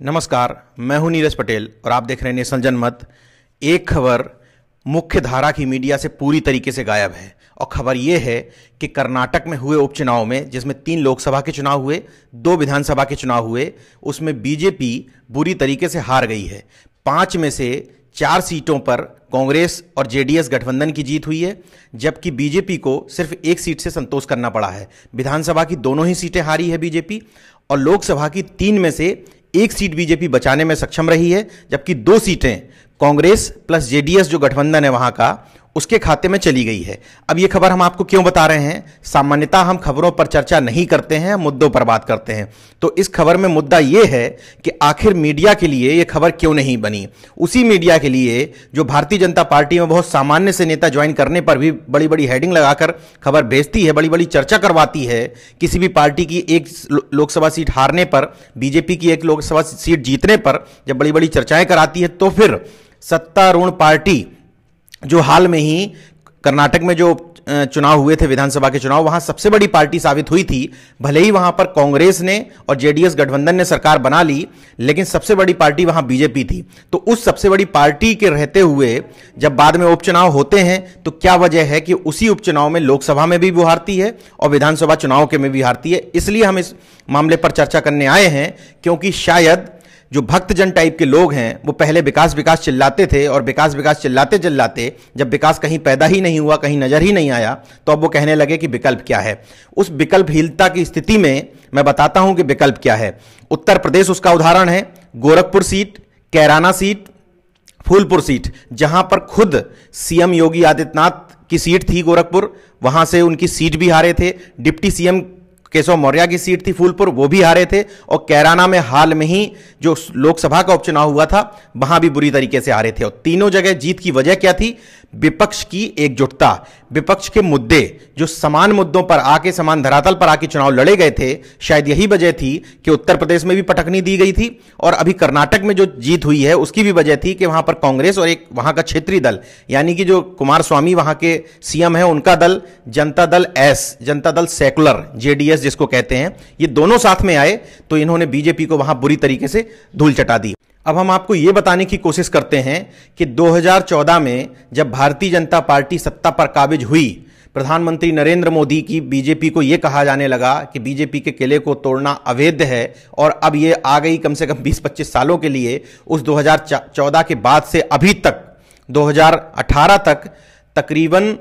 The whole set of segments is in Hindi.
नमस्कार, मैं हूँ नीरज पटेल और आप देख रहे हैं नेशनल जनमत। एक खबर मुख्य धारा की मीडिया से पूरी तरीके से गायब है और खबर यह है कि कर्नाटक में हुए उपचुनाव में, जिसमें तीन लोकसभा के चुनाव हुए, दो विधानसभा के चुनाव हुए, उसमें बीजेपी बुरी तरीके से हार गई है। पाँच में से चार सीटों पर कांग्रेस और जेडीएस गठबंधन की जीत हुई है, जबकि बीजेपी को सिर्फ़ एक सीट से संतोष करना पड़ा है। विधानसभा की दोनों ही सीटें हारी है बीजेपी और लोकसभा की तीन में से एक सीट बीजेपी बचाने में सक्षम रही है, जबकि दो सीटें कांग्रेस प्लस जेडीएस जो गठबंधन है वहाँ का उसके खाते में चली गई है। अब यह खबर हम आपको क्यों बता रहे हैं? सामान्यतः हम खबरों पर चर्चा नहीं करते हैं, मुद्दों पर बात करते हैं। तो इस खबर में मुद्दा यह है कि आखिर मीडिया के लिए यह खबर क्यों नहीं बनी? उसी मीडिया के लिए जो भारतीय जनता पार्टी में बहुत सामान्य से नेता ज्वाइन करने पर भी बड़ी बड़ी हेडिंग लगाकर खबर भेजती है बड़ी बड़ी चर्चा करवाती है, किसी भी पार्टी की एक लोकसभा सीट हारने पर, बीजेपी की एक लोकसभा सीट जीतने पर जब बड़ी बड़ी चर्चाएँ कराती है तो फिर सत्तारूढ़ पार्टी जो हाल में ही कर्नाटक में जो चुनाव हुए थे, विधानसभा के चुनाव, वहाँ सबसे बड़ी पार्टी साबित हुई थी। भले ही वहाँ पर कांग्रेस ने और जेडीएस गठबंधन ने सरकार बना ली, लेकिन सबसे बड़ी पार्टी वहाँ बीजेपी थी। तो उस सबसे बड़ी पार्टी के रहते हुए, जब बाद में उपचुनाव होते हैं तो क्या वजह है कि उसी उपचुनाव में लोकसभा में भी वो हारती है और विधानसभा चुनाव के में भी हारती है? इसलिए हम इस मामले पर चर्चा करने आए हैं, क्योंकि शायद जो भक्तजन टाइप के लोग हैं, वो पहले विकास विकास चिल्लाते थे और विकास विकास चिल्लाते चिल्लाते जब विकास कहीं पैदा ही नहीं हुआ, कहीं नज़र ही नहीं आया तो अब वो कहने लगे कि विकल्प क्या है? उस विकल्पहीनता की स्थिति में मैं बताता हूँ कि विकल्प क्या है। उत्तर प्रदेश उसका उदाहरण है, Gorakhpur seat, Kairana seat, Phulpur seat, जहाँ पर खुद सीएम योगी आदित्यनाथ की सीट थी गोरखपुर, वहाँ से उनकी सीट भी हारे थे, डिप्टी सीएम केशव मौर्य की सीट थी फूलपुर, वो भी हारे थे और कैराना में हाल में ही जो लोकसभा का उपचुनाव हुआ था, वहाँ भी बुरी तरीके से हारे थे। और तीनों जगह जीत की वजह क्या थी? विपक्ष की एकजुटता, विपक्ष के मुद्दे, जो समान मुद्दों पर आके, समान धरातल पर आके चुनाव लड़े गए थे, शायद यही वजह थी कि उत्तर प्रदेश में भी पटकनी दी गई थी और अभी कर्नाटक में जो जीत हुई है, उसकी भी वजह थी कि वहाँ पर कांग्रेस और एक वहाँ का क्षेत्रीय दल, यानी कि जो कुमार स्वामी वहाँ के सीएम है, उनका दल, Janata Dal S, Janata Dal secular, JDS जिसको कहते हैं, ये दोनों साथ में आए तो इन्होंने बीजेपी को वहाँ बुरी तरीके से धूल चटा दी। अब हम आपको ये बताने की कोशिश करते हैं कि 2014 में जब भारतीय जनता पार्टी सत्ता पर काबिज हुई, प्रधानमंत्री नरेंद्र मोदी की बीजेपी को यह कहा जाने लगा कि बीजेपी के किले को तोड़ना अवैध है और अब ये आ गई कम से कम 20-25 सालों के लिए, उस 2014 के बाद से अभी तक 2018 तक तकरीबन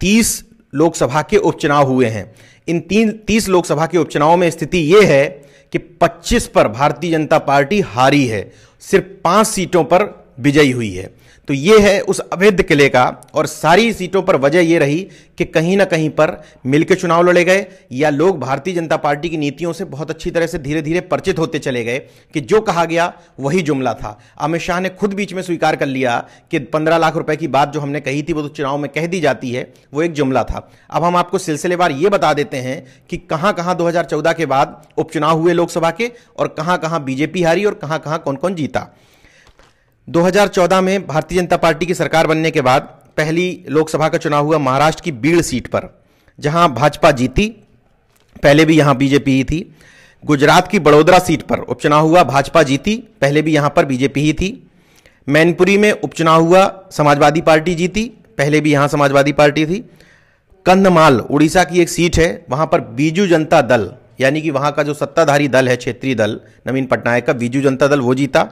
30 लोकसभा के उपचुनाव हुए हैं। इन तीन, तीस लोकसभा के उपचुनाव में स्थिति ये है कि 25 पर भारतीय जनता पार्टी हारी है सिर्फ़ पाँच सीटों पर विजयी हुई है। तो ये है उस अवैध किले का, और सारी सीटों पर वजह यह रही कि कहीं ना कहीं पर मिलकर चुनाव लड़े गए, या लोग भारतीय जनता पार्टी की नीतियों से बहुत अच्छी तरह से धीरे धीरे परिचित होते चले गए, कि जो कहा गया वही जुमला था। अमित शाह ने खुद बीच में स्वीकार कर लिया कि पंद्रह लाख रुपए की बात जो हमने कही थी, वो तो चुनाव में कह दी जाती है, वो एक जुमला था। अब हम आपको सिलसिलेवार ये बता देते हैं कि कहाँ कहाँ दो के बाद उपचुनाव हुए लोकसभा के, और कहाँ कहाँ बीजेपी हारी, और कहाँ कहाँ कौन कौन जीता। 2014 में भारतीय जनता पार्टी की सरकार बनने के बाद पहली लोकसभा का चुनाव हुआ महाराष्ट्र की बीड़ सीट पर, जहाँ भाजपा जीती, पहले भी यहाँ बीजेपी ही थी। गुजरात की बड़ोदरा सीट पर उपचुनाव हुआ, भाजपा जीती, पहले भी यहाँ पर बीजेपी ही थी। मैनपुरी में उपचुनाव हुआ, समाजवादी पार्टी जीती, पहले भी यहाँ समाजवादी पार्टी थी। कंधमाल, उड़ीसा की एक सीट है, वहाँ पर बीजू जनता दल, यानी कि वहाँ का जो सत्ताधारी दल है, क्षेत्रीय दल, नवीन पटनायक का बीजू जनता दल, वो जीता।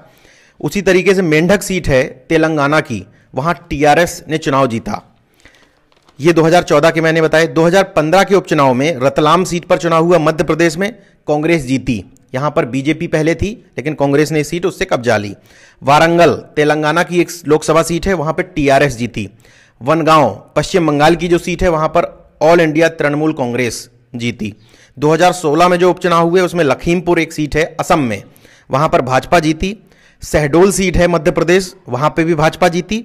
उसी तरीके से मेंढक सीट है तेलंगाना की, वहाँ टीआरएस ने चुनाव जीता। ये 2014 के मैंने बताए 2015 के उपचुनाव में रतलाम सीट पर चुनाव हुआ मध्य प्रदेश में, कांग्रेस जीती। यहाँ पर बीजेपी पहले थी, लेकिन कांग्रेस ने सीट उससे कब्जा ली। वारंगल, तेलंगाना की एक लोकसभा सीट है, वहाँ पर टीआरएस जीती। वनगांव, पश्चिम बंगाल की जो सीट है, वहाँ पर ऑल इंडिया तृणमूल कांग्रेस जीती। 2016 में जो उपचुनाव हुए, उसमें लखीमपुर एक सीट है, असम में। वहाँ पर भाजपा जीती। शहडोल सीट है मध्य प्रदेश, वहाँ पे भी भाजपा जीती।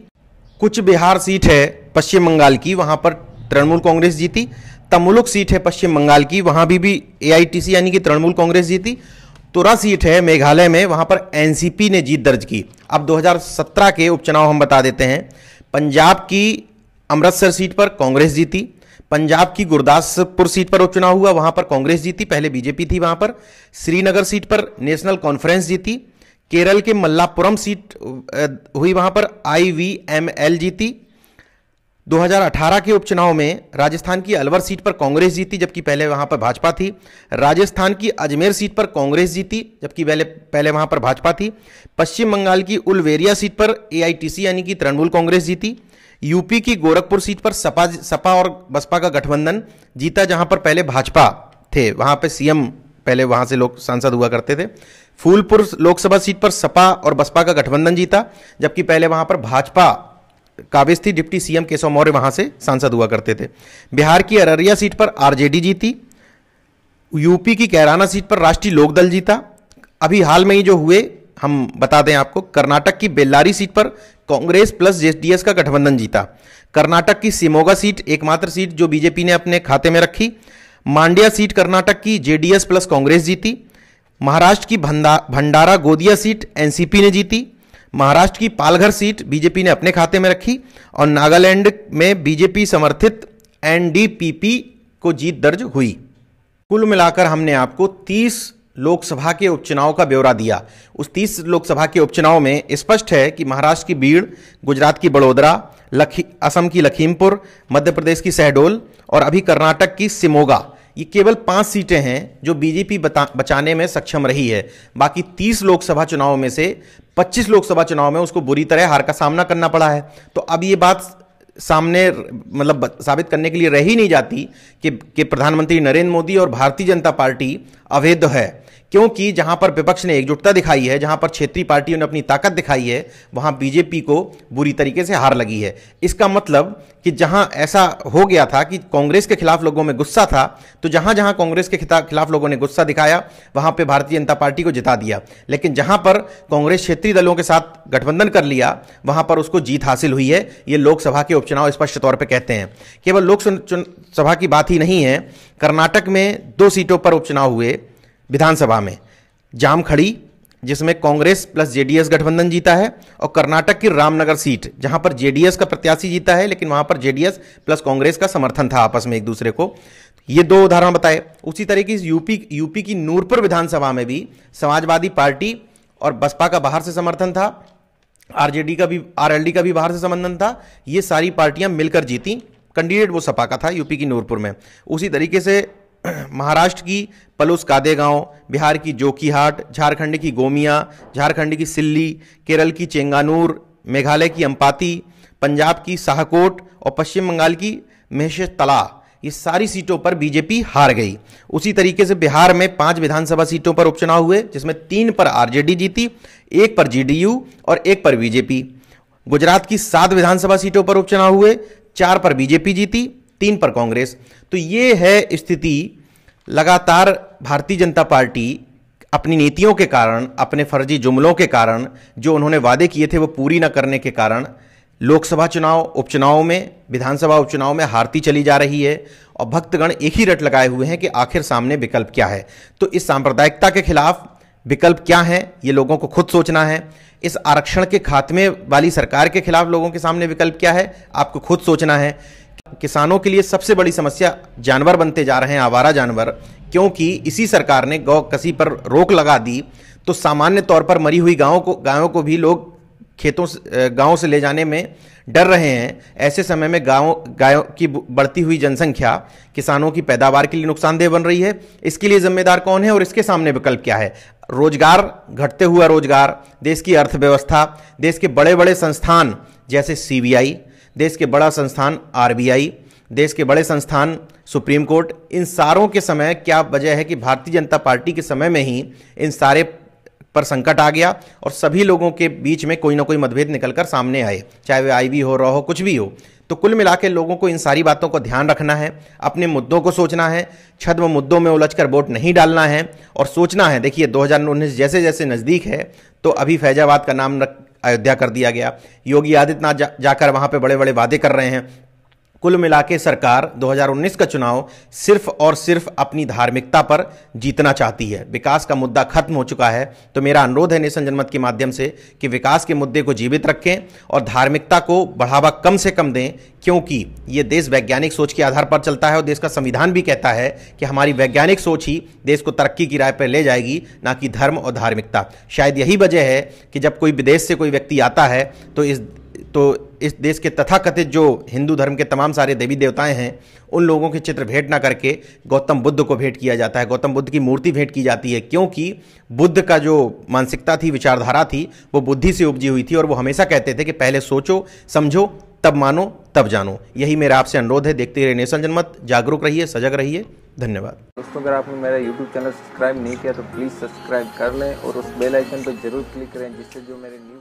कुछ बिहार सीट है पश्चिम बंगाल की, वहाँ पर तृणमूल कांग्रेस जीती। तमुलुक सीट है पश्चिम बंगाल की, वहाँ भी भी एआईटीसी यानी कि तृणमूल कांग्रेस जीती। तुरा सीट है मेघालय में, वहाँ पर एनसीपी ने जीत दर्ज की। अब 2017 के उपचुनाव हम बता देते हैं। पंजाब की अमृतसर सीट पर कांग्रेस जीती। पंजाब की गुरदासपुर सीट पर उपचुनाव हुआ, वहाँ पर कांग्रेस जीती, पहले बीजेपी थी वहाँ पर। श्रीनगर सीट पर नेशनल कॉन्फ्रेंस जीती। केरल के मल्लापुरम सीट हुई वहाँ पर आई वी एम एल जीती। 2018 के उपचुनाव में राजस्थान की अलवर सीट पर कांग्रेस जीती, जबकि पहले वहाँ पर भाजपा थी। राजस्थान की अजमेर सीट पर कांग्रेस जीती, जबकि पहले पहले वहाँ पर भाजपा थी। पश्चिम बंगाल की उलवेरिया सीट पर एआईटीसी यानी कि तृणमूल कांग्रेस जीती। यूपी की गोरखपुर सीट पर सपा सपा और बसपा का गठबंधन जीता, जहाँ पर पहले भाजपा थे। वहाँ पर सीएम पहले वहाँ से लोग सांसद हुआ करते थे। फूलपुर लोकसभा सीट पर सपा और बसपा का गठबंधन जीता, जबकि पहले वहाँ पर भाजपा काबिज थी डिप्टी सीएम केशव मौर्य वहाँ से सांसद हुआ करते थे। बिहार की अररिया सीट पर आरजेडी जीती, यूपी की कैराना सीट पर राष्ट्रीय लोकदल जीता। अभी हाल में ही जो हुए, हम बता दें आपको, कर्नाटक की बेल्लारी सीट पर कांग्रेस प्लस जेडीएस का गठबंधन जीता। कर्नाटक की सिमोगा सीट, एकमात्र सीट जो बीजेपी ने अपने खाते में रखी मांड्या सीट कर्नाटक की जेडीएस प्लस कांग्रेस जीती, महाराष्ट्र की भंडारा गोदिया सीट एनसीपी ने जीती, महाराष्ट्र की पालघर सीट बीजेपी ने अपने खाते में रखी और नागालैंड में बीजेपी समर्थित एनडीपीपी को जीत दर्ज हुई। कुल मिलाकर हमने आपको 30 लोकसभा के उपचुनाव का ब्यौरा दिया। उस 30 लोकसभा के उपचुनाव में स्पष्ट है कि महाराष्ट्र की बीड़, गुजरात की बड़ोदरा, लखी, असम की लखीमपुर, मध्य प्रदेश की शहडोल और अभी कर्नाटक की सिमोगा। ये केवल पाँच सीटें हैं जो बीजेपी बचाने में सक्षम रही है। बाकी तीस लोकसभा चुनाव में से पच्चीस लोकसभा चुनाव में उसको बुरी तरह हार का सामना करना पड़ा है। तो अब ये बात सामने मतलब साबित करने के लिए रह ही नहीं जाती कि, कि प्रधानमंत्री नरेंद्र मोदी और भारतीय जनता पार्टी अवैध है। क्योंकि जहाँ पर विपक्ष ने एकजुटता दिखाई है, जहाँ पर क्षेत्रीय पार्टियों ने अपनी ताकत दिखाई है, वहाँ बीजेपी को बुरी तरीके से हार लगी है। इसका मतलब कि जहाँ ऐसा हो गया था कि कांग्रेस के खिलाफ लोगों में गुस्सा था तो जहाँ जहाँ कांग्रेस के खिलाफ लोगों ने गुस्सा दिखाया, वहाँ पर भारतीय जनता पार्टी को जिता दिया। लेकिन जहाँ पर कांग्रेस क्षेत्रीय दलों के साथ गठबंधन कर लिया, वहाँ पर उसको जीत हासिल हुई है, ये लोकसभा के उपचुनाव स्पष्ट तौर पर कहते हैं। केवल लोकसभा की बात ही नहीं है, कर्नाटक में दो सीटों पर उपचुनाव हुए विधानसभा में। जाम खड़ी, जिसमें कांग्रेस प्लस जेडीएस गठबंधन जीता है और कर्नाटक की रामनगर सीट, जहाँ पर जेडीएस का प्रत्याशी जीता है, लेकिन वहाँ पर जेडीएस प्लस कांग्रेस का समर्थन था आपस में एक दूसरे को। ये दो उदाहरण बताए। उसी तरीके से यूपी यूपी की नूरपुर विधानसभा में भी समाजवादी पार्टी और बसपा का बाहर से समर्थन था, आरजेडी का भी, आरएलडी का भी बाहर से समर्थन था, ये सारी पार्टियाँ मिलकर जीती। कैंडिडेट वो सपा का था, यूपी की नूरपुर में। उसी तरीके से महाराष्ट्र की पलुस कादेगांव, बिहार की जोकीहाट, झारखंड की गोमिया, झारखंड की सिल्ली, केरल की चेंगानूर, मेघालय की अम्पाती पंजाब की शाहकोट और पश्चिम बंगाल की तला ये सारी सीटों पर बीजेपी हार गई। उसी तरीके से बिहार में पाँच विधानसभा सीटों पर उपचुनाव हुए, जिसमें तीन पर आरजेडी जीती, एक पर जीडीयू और एक पर बीजेपी। गुजरात की सात विधानसभा सीटों पर उपचुनाव हुए, चार पर बीजेपी जीती तीन पर कांग्रेस। तो ये है स्थिति। लगातार भारतीय जनता पार्टी अपनी नीतियों के कारण, अपने फर्जी जुमलों के कारण, जो उन्होंने वादे किए थे वो पूरी न करने के कारण, लोकसभा चुनाव, उपचुनाव में, विधानसभा उपचुनाव में हारती चली जा रही है और भक्तगण एक ही रट लगाए हुए हैं कि आखिर सामने विकल्प क्या है। तो इस सांप्रदायिकता के खिलाफ विकल्प क्या है, ये लोगों को खुद सोचना है। इस आरक्षण के खात्मे वाली सरकार के खिलाफ लोगों के सामने विकल्प क्या है, आपको खुद सोचना है। किसानों के लिए सबसे बड़ी समस्या जानवर बनते जा रहे हैं, आवारा जानवर, क्योंकि इसी सरकार ने गौ कसी पर रोक लगा दी। तो सामान्य तौर पर मरी हुई गायों को गायों को भी लोग खेतों से गाँव से ले जाने में डर रहे हैं। ऐसे समय में गाँव, गायों की बढ़ती हुई जनसंख्या किसानों की पैदावार के लिए नुकसानदेह बन रही है। इसके लिए जिम्मेदार कौन है और इसके सामने विकल्प क्या है? रोज़गार, घटते हुआ रोज़गार, देश की अर्थव्यवस्था, देश के बड़े बड़े संस्थान जैसे सीबीआई देश के बड़ा संस्थान आरबीआई, देश के बड़े संस्थान सुप्रीम कोर्ट, इन सारों के समय क्या वजह है कि भारतीय जनता पार्टी के समय में ही इन सारे पर संकट आ गया और सभी लोगों के बीच में कोई ना कोई मतभेद निकलकर सामने आए, चाहे वे आईवी हो रहा हो, कुछ भी हो। तो कुल मिला के लोगों को इन सारी बातों को ध्यान रखना है, अपने मुद्दों को सोचना है छद्म मुद्दों में उलझकर वोट नहीं डालना है और सोचना है, देखिए 2019 जैसे जैसे नज़दीक है तो अभी फैजाबाद का नाम अयोध्या कर दिया गया। योगी आदित्यनाथ जा, जाकर वहाँ पर बड़े बड़े वादे कर रहे हैं। कुल मिला के सरकार 2019 का चुनाव सिर्फ़ और सिर्फ़ अपनी धार्मिकता पर जीतना चाहती है। विकास का मुद्दा खत्म हो चुका है तो मेरा अनुरोध है नेशन जनमत के माध्यम से कि विकास के मुद्दे को जीवित रखें और धार्मिकता को बढ़ावा कम से कम दें, क्योंकि ये देश वैज्ञानिक सोच के आधार पर चलता है और देश का संविधान भी कहता है कि हमारी वैज्ञानिक सोच ही देश को तरक्की की राय पर ले जाएगी, ना कि धर्म और धार्मिकता। शायद यही वजह है कि जब कोई विदेश से कोई व्यक्ति आता है तो इस तो इस देश के तथाकथित जो हिंदू धर्म के तमाम सारे देवी देवताएँ हैं, उन लोगों के चित्र भेंट ना करके गौतम बुद्ध को भेंट किया जाता है। गौतम बुद्ध की मूर्ति भेंट की जाती है, क्योंकि बुद्ध का जो मानसिकता थी, विचारधारा थी, वो बुद्धि से उपजी हुई थी और वो हमेशा कहते थे कि पहले सोचो, समझो, तब मानो, तब जानो। यही मेरा आपसे अनुरोध है। देखते रहिए नेशन जनमत, जागरूक रहिए, सजग रहिए। धन्यवाद। दोस्तों, अगर आपने मेरा यूट्यूब चैनल सब्सक्राइब नहीं किया तो प्लीज़ सब्सक्राइब कर लें और उस बेल आइकन पर ज़रूर क्लिक करें, जिससे जो मेरे न्यू